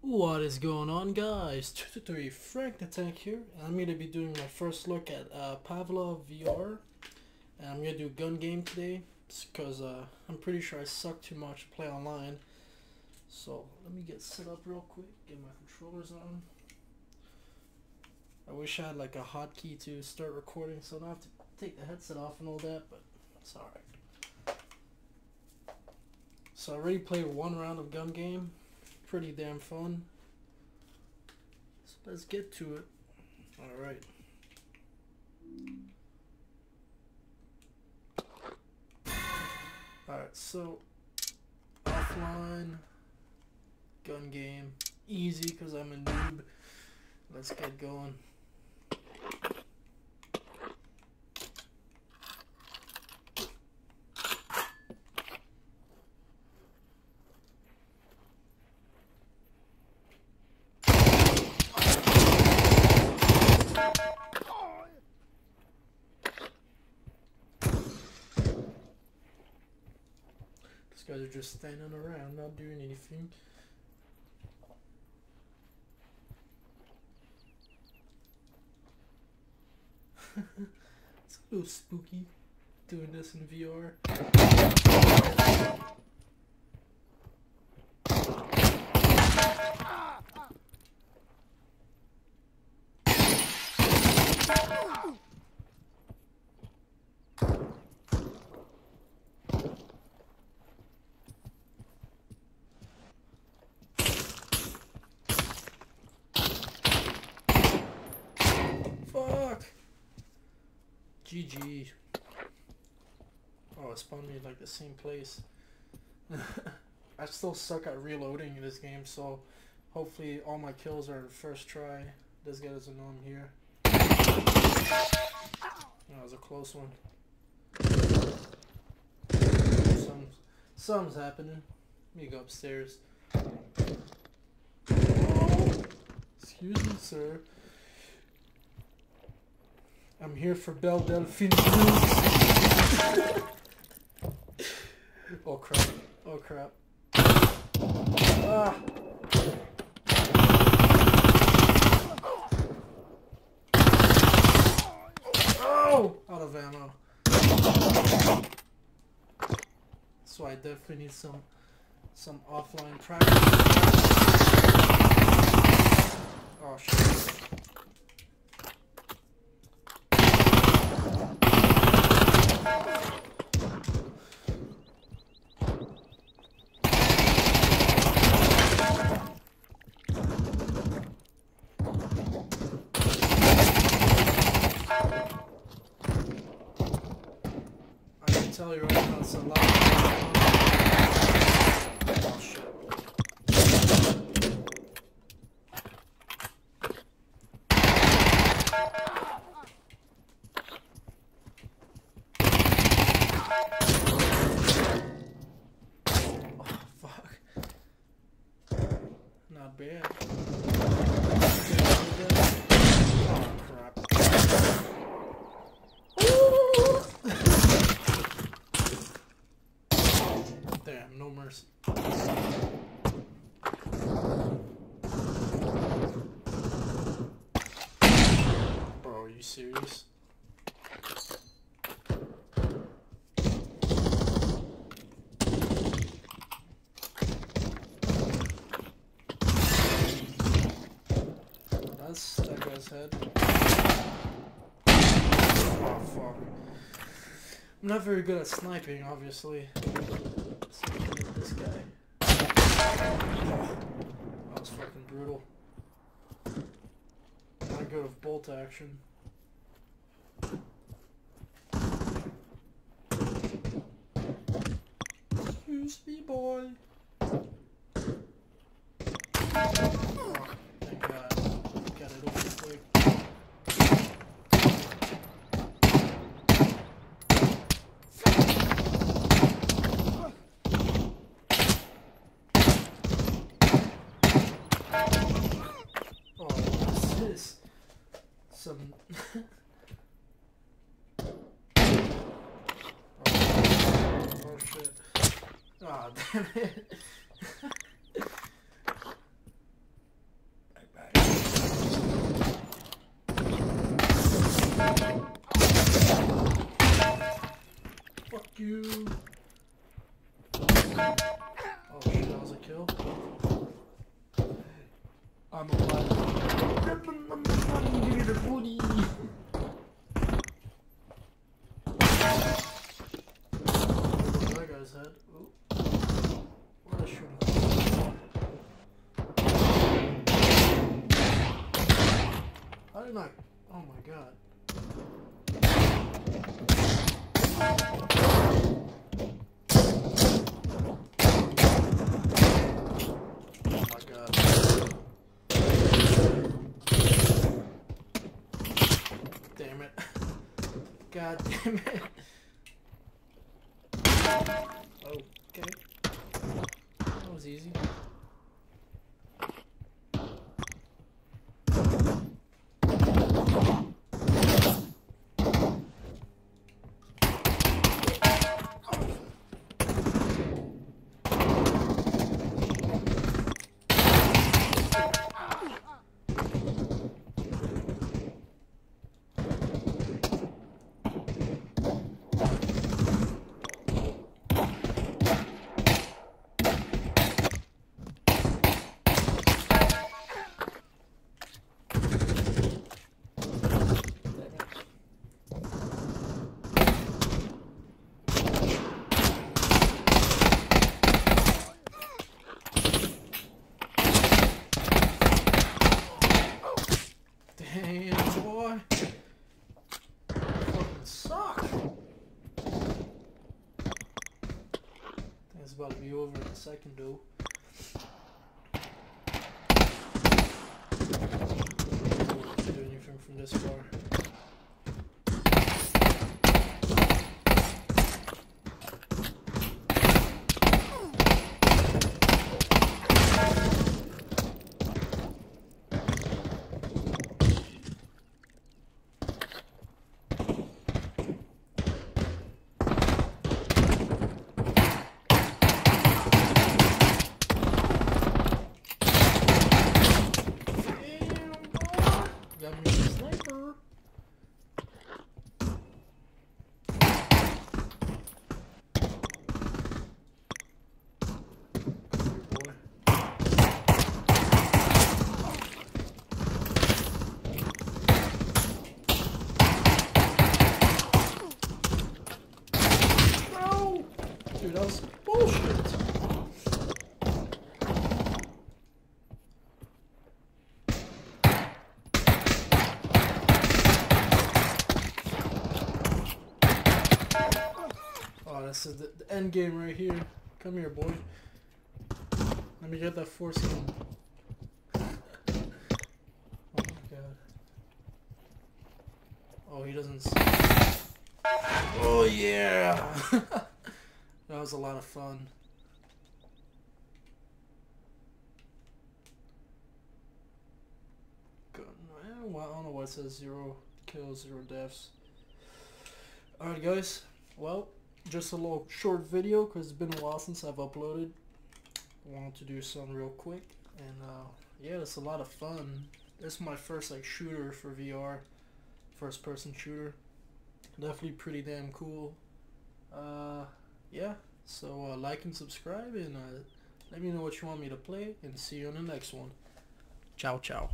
What is going on guys? 223 Frank the Tank here. I'm going to be doing my first look at uh, Pavlov VR. And I'm going to do gun game today because uh, I'm pretty sure I suck too much to play online. So let me get set up real quick, get my controllers on. I wish I had like a hotkey to start recording so I don't have to take the headset off and all that, but it's alright. So I already played one round of gun game pretty damn fun. So let's get to it. Alright. Alright, so offline gun game. Easy because I'm a noob. Let's get going. Guys are just standing around, not doing anything. it's a little spooky doing this in VR. GG. Oh, it spawned me like the same place. I still suck at reloading in this game, so hopefully all my kills are first try. This guy doesn't know I'm here. That was a close one. Some, something's happening. Let me go upstairs. Oh, excuse me, sir. I'm here for Belle Delphine oh crap. Oh crap. Ah. Oh! Out of ammo. So I definitely need some some offline practice. Oh shit. Tell you right now, it's a lot. Not bad. Mercy. Bro, are you serious? That's that guy's head. Oh fuck. I'm not very good at sniping, obviously this guy. Oh, that was fucking brutal. Not good with bolt action. Excuse me, boy. some. oh, oh shit. Aw, oh, damn it. Fuck you. Did I? Oh my god. Oh. Damn it. God damn it. Okay. That was easy. Damn, boy. Fucking suck. It's about to be over in a second, though. Can't do anything from this far. Damn, boy. Got me a sniper. Here, boy. No! Dude, that was bullshit. Oh, this is the, the end game right here. Come here, boy. Let me get that force in. Oh my god. Oh, he doesn't. s- Oh yeah. that was a lot of fun. Good. I don't know why it says zero kills, zero deaths. Alright, guys. Well, just a little short video because it's been a while since I've uploaded. Wanted to do something real quick, and uh, yeah, it's a lot of fun. This is my first like shooter for VR, first person shooter. Definitely pretty damn cool. Uh, yeah. So uh, like and subscribe, and uh, let me know what you want me to play, and see you on the next one. Ciao, ciao.